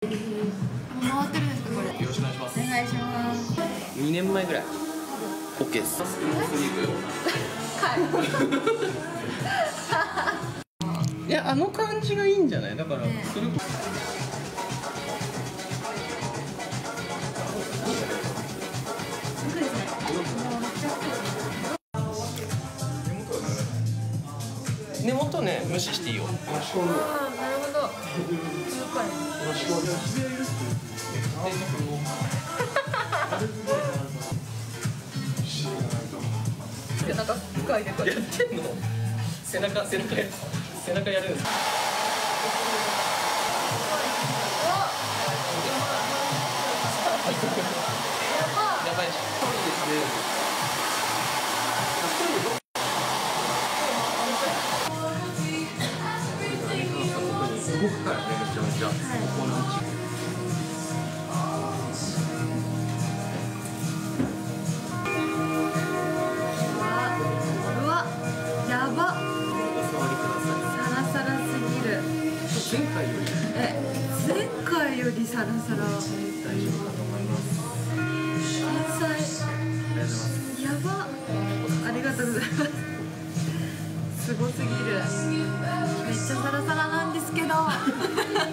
回ってるんですかこれよろしくお願いしますお願いします2年前ぐらい OK ですいやあの感じがいいんじゃないだから、ねそれこ根元ね無視していいよ。あなるほど。背中深いでこれやってんの背中背中や背中やるんですやばい。しそうですね動くからねめちゃめちゃ、ここの位置前回よりえ前回よりサラサラ。大丈夫かと思います。天才ありがとうございます。やば。ありがとうございます。すごすぎる。めっちゃサラサラなけど。